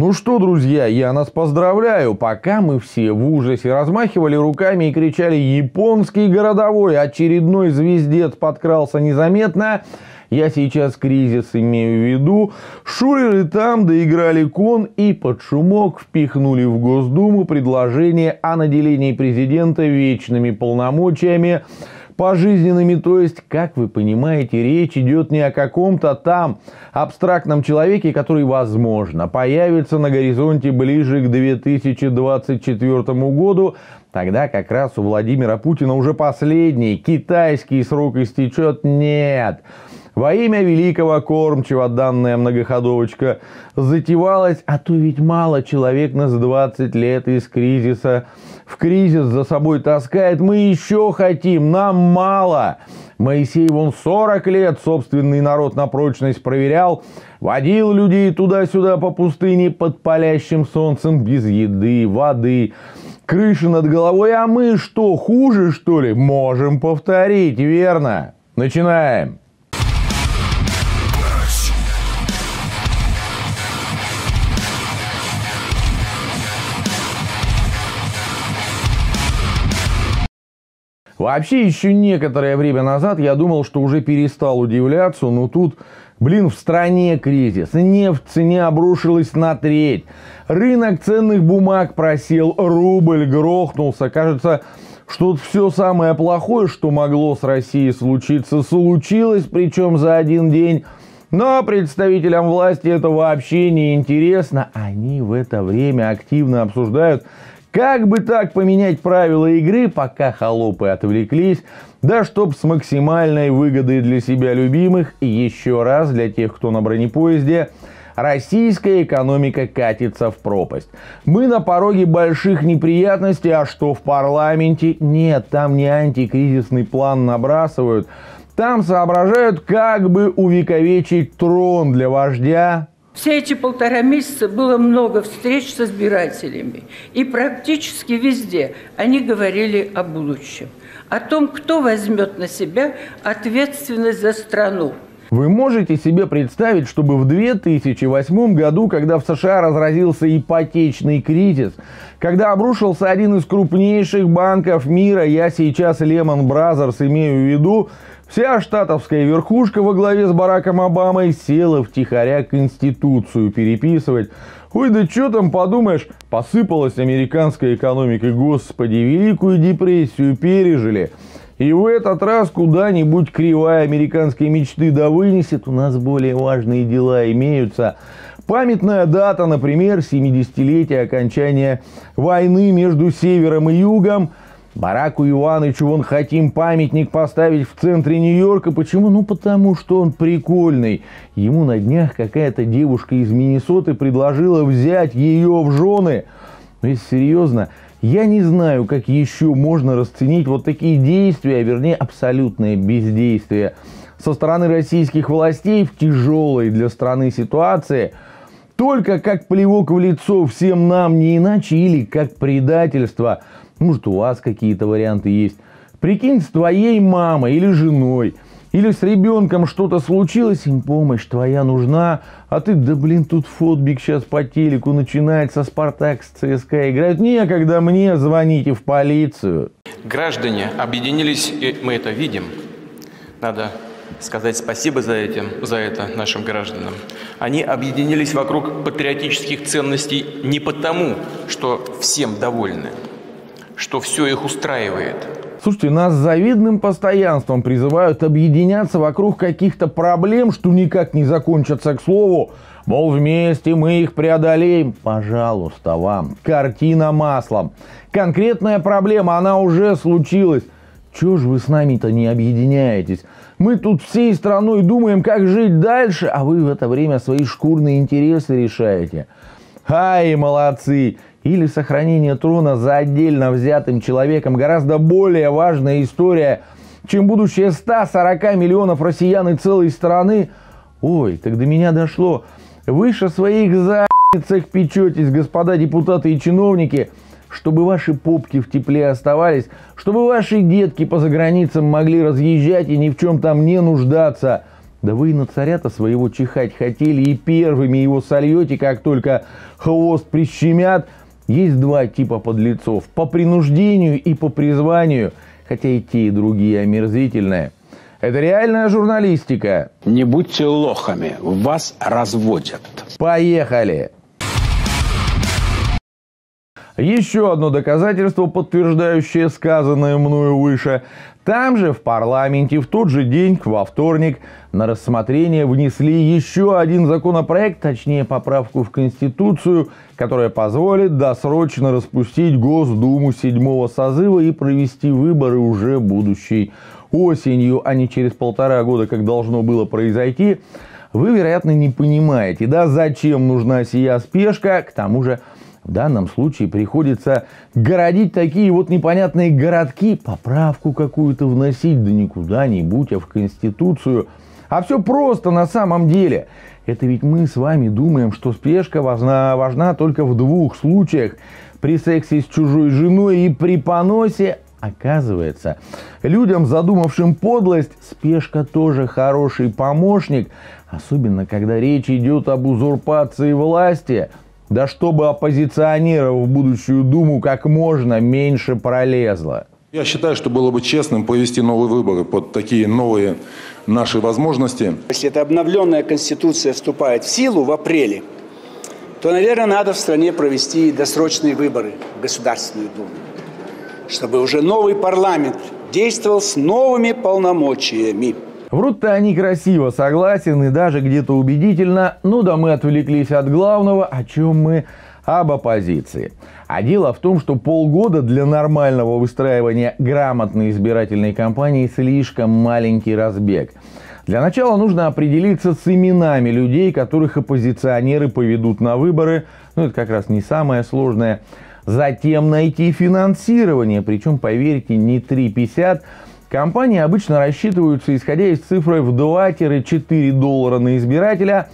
Ну что, друзья, я нас поздравляю. Пока мы все в ужасе размахивали руками и кричали «Японский городовой! Очередной звездец подкрался незаметно!» Я сейчас кризис имею в виду. Шуреры там доиграли кон и под шумок впихнули в Госдуму предложение о наделении президента вечными полномочиями пожизненными. То есть, как вы понимаете, речь идет не о каком-то там абстрактном человеке, который, возможно, появится на горизонте ближе к 2024 году. Тогда как раз у Владимира Путина уже последний китайский срок истечет. Нет. Во имя великого кормчего данная многоходовочка затевалась, а то ведь мало человек нас 20 лет из кризиса в кризис за собой таскает. Мы еще хотим, нам мало. Моисей вон 40 лет собственный народ на прочность проверял, водил людей туда-сюда по пустыне под палящим солнцем без еды, воды, крыши над головой. А мы что, хуже что ли? Можем повторить, верно? Начинаем. Вообще, еще некоторое время назад я думал, что уже перестал удивляться, но тут, блин, в стране кризис. Нефть в цене обрушилась на треть. Рынок ценных бумаг просел, рубль грохнулся. Кажется, что все самое плохое, что могло с Россией случиться, случилось, причем за один день. Но представителям власти это вообще не интересно. Они в это время активно обсуждают, как бы так поменять правила игры, пока холопы отвлеклись, да чтоб с максимальной выгодой для себя любимых и еще раз для тех, кто на бронепоезде, российская экономика катится в пропасть. Мы на пороге больших неприятностей, а что в парламенте? Нет, там не антикризисный план набрасывают, там соображают, как бы увековечить трон для вождя все эти полтора месяца было много встреч с избирателями. И практически везде они говорили о будущем. О том, кто возьмет на себя ответственность за страну. Вы можете себе представить, чтобы в 2008 году, когда в США разразился ипотечный кризис, когда обрушился один из крупнейших банков мира, я сейчас Lehman Brothers имею в виду, Вся штатовская верхушка во главе с Бараком Обамой села втихаря Конституцию переписывать. Ой, да что там подумаешь, посыпалась американская экономика, господи, Великую депрессию пережили. И в этот раз куда-нибудь кривая американской мечты да вынесет, у нас более важные дела имеются. Памятная дата, например, 70-летие окончания войны между Севером и Югом – Бараку Ивановичу вон хотим памятник поставить в центре Нью-Йорка. Почему? Ну, потому что он прикольный. Ему на днях какая-то девушка из Миннесоты предложила взять ее в жены. Но если серьезно, я не знаю, как еще можно расценить вот такие действия, а вернее абсолютное бездействие со стороны российских властей в тяжелой для страны ситуации – только как плевок в лицо всем нам, не иначе, или как предательство – может, у вас какие-то варианты есть. Прикинь, с твоей мамой или женой, или с ребенком что-то случилось, им помощь твоя нужна, а ты, да блин, тут футбик сейчас по телеку начинается, Спартак с ЦСКА играют. Некогда мне звоните в полицию. Граждане объединились, и мы это видим. Надо сказать спасибо за, этим, за это нашим гражданам. Они объединились вокруг патриотических ценностей не потому, что всем довольны, что все их устраивает. Слушайте, нас с завидным постоянством призывают объединяться вокруг каких-то проблем, что никак не закончатся, к слову. Мол, вместе мы их преодолеем. Пожалуйста, вам. Картина маслом. Конкретная проблема, она уже случилась. Чего же вы с нами-то не объединяетесь? Мы тут всей страной думаем, как жить дальше, а вы в это время свои шкурные интересы решаете. Ай, молодцы! Или сохранение трона за отдельно взятым человеком гораздо более важная история, чем будущее 140 миллионов россиян и целой страны. Ой, так до меня дошло. Выше своих задницах печетесь, господа депутаты и чиновники, чтобы ваши попки в тепле оставались, чтобы ваши детки по заграницам могли разъезжать и ни в чем там не нуждаться. Да вы и на царя-то своего чихать хотели и первыми его сольете, как только хвост прищемят. Есть два типа подлецов. По принуждению и по призванию. Хотя и те, и другие омерзительные. Это реальная журналистика. Не будьте лохами, вас разводят. Поехали! Еще одно доказательство, подтверждающее сказанное мною выше. Там же, в парламенте, в тот же день, во вторник, на рассмотрение внесли еще один законопроект, точнее поправку в Конституцию, которая позволит досрочно распустить Госдуму седьмого созыва и провести выборы уже будущей осенью, а не через полтора года, как должно было произойти. Вы, вероятно, не понимаете, да, зачем нужна сия спешка, к тому же в данном случае приходится городить такие вот непонятные городки, поправку какую-то вносить, да не куда-нибудь, а в Конституцию. А все просто на самом деле. Это ведь мы с вами думаем, что спешка важна, важна только в двух случаях. При сексе с чужой женой и при поносе. Оказывается, людям, задумавшим подлость, спешка тоже хороший помощник, особенно когда речь идет об узурпации власти – да чтобы оппозиционеров в будущую Думу как можно меньше пролезло. Я считаю, что было бы честным провести новые выборы под такие новые наши возможности. Если эта обновленная конституция вступает в силу в апреле, то, наверное, надо в стране провести досрочные выборы в Государственную Думу, чтобы уже новый парламент действовал с новыми полномочиями. Врут-то они красиво, согласен и даже где-то убедительно. Ну да мы отвлеклись от главного, о чем мы об оппозиции. А дело в том, что полгода для нормального выстраивания грамотной избирательной кампании слишком маленький разбег. Для начала нужно определиться с именами людей, которых оппозиционеры поведут на выборы. Ну, это как раз не самое сложное. Затем найти финансирование, причем, поверьте, не 3,50, Компании обычно рассчитываются, исходя из цифры в 2-4 доллара на избирателя.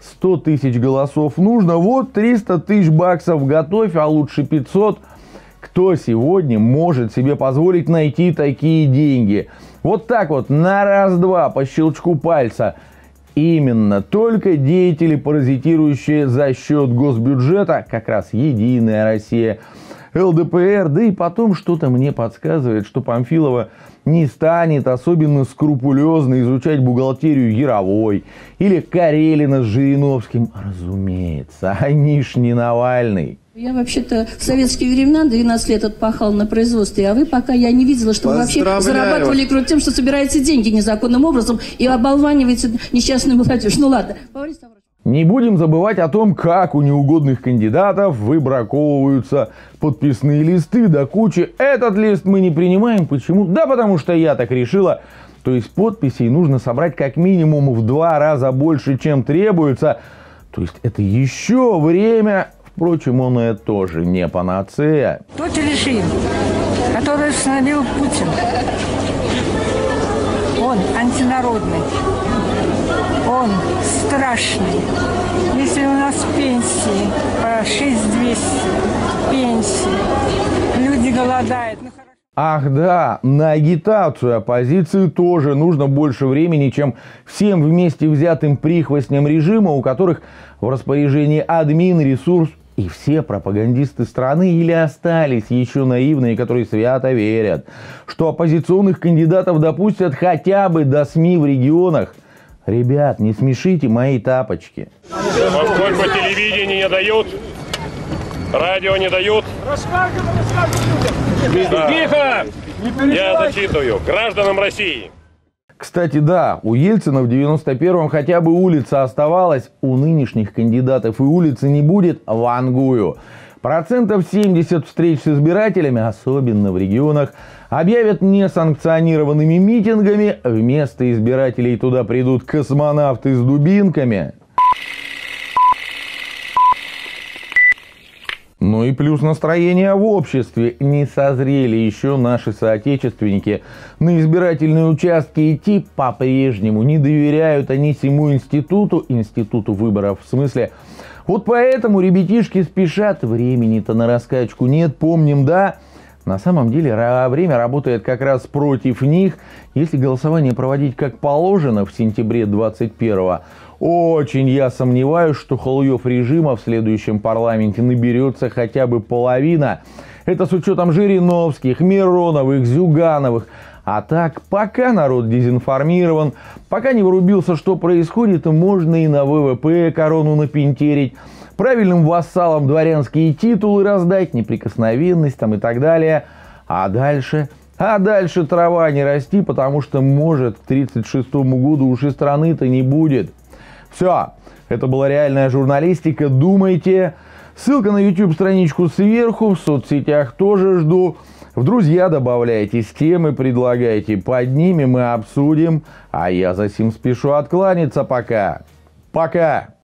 100 тысяч голосов нужно, вот 300 тысяч баксов готовь, а лучше 500. Кто сегодня может себе позволить найти такие деньги? Вот так вот, на раз-два, по щелчку пальца. Именно, только деятели, паразитирующие за счет госбюджета, как раз Единая Россия, ЛДПР, да и потом что-то мне подсказывает, что Памфилова не станет особенно скрупулезно изучать бухгалтерию Яровой или Карелина с Жириновским. Разумеется, они ж не Навальный. Я вообще-то в советские времена 12 лет отпахал на производстве, а вы пока я не видела, что вы вообще зарабатывали кроме тем, что собираете деньги незаконным образом и оболваниваете несчастную молодежь. Ну ладно, не будем забывать о том, как у неугодных кандидатов выбраковываются подписные листы до кучи. Этот лист мы не принимаем. Почему? Да потому что я так решила. То есть подписей нужно собрать как минимум в два раза больше, чем требуется. То есть это еще время. Впрочем, он и тоже не панацея. Тот режим, который установил Путин, он антинародный он страшный. Если у нас пенсии по 6200 пенсии, люди голодают. Ну, Ах да, на агитацию оппозиции тоже нужно больше времени, чем всем вместе взятым прихвостням режима, у которых в распоряжении админ, ресурс и все пропагандисты страны или остались еще наивные, которые свято верят, что оппозиционных кандидатов допустят хотя бы до СМИ в регионах – Ребят, не смешите мои тапочки. Поскольку телевидение не дают, радио не дают. Да. Тихо! Я зачитываю. Гражданам России. Кстати, да, у Ельцина в 91-м хотя бы улица оставалась, у нынешних кандидатов и улицы не будет, вангую. Процентов 70 встреч с избирателями, особенно в регионах, объявят несанкционированными митингами. Вместо избирателей туда придут космонавты с дубинками. Ну и плюс настроение в обществе. Не созрели еще наши соотечественники. На избирательные участки идти по-прежнему не доверяют они всему институту, институту выборов в смысле вот поэтому ребятишки спешат, времени-то на раскачку нет, помним, да? На самом деле время работает как раз против них. Если голосование проводить как положено в сентябре 21 очень я сомневаюсь, что халуев режима в следующем парламенте наберется хотя бы половина. Это с учетом Жириновских, Мироновых, Зюгановых. А так, пока народ дезинформирован, пока не врубился, что происходит, можно и на ВВП корону напинтерить, правильным вассалам дворянские титулы раздать, неприкосновенность там и так далее. А дальше? А дальше трава не расти, потому что, может, к 1936 году уж и страны-то не будет. Все, это была реальная журналистика. Думайте. Ссылка на YouTube страничку сверху, в соцсетях тоже жду. В друзья добавляйтесь, темы предлагайте, поднимем и обсудим. А я за сим спешу откланяться пока. Пока!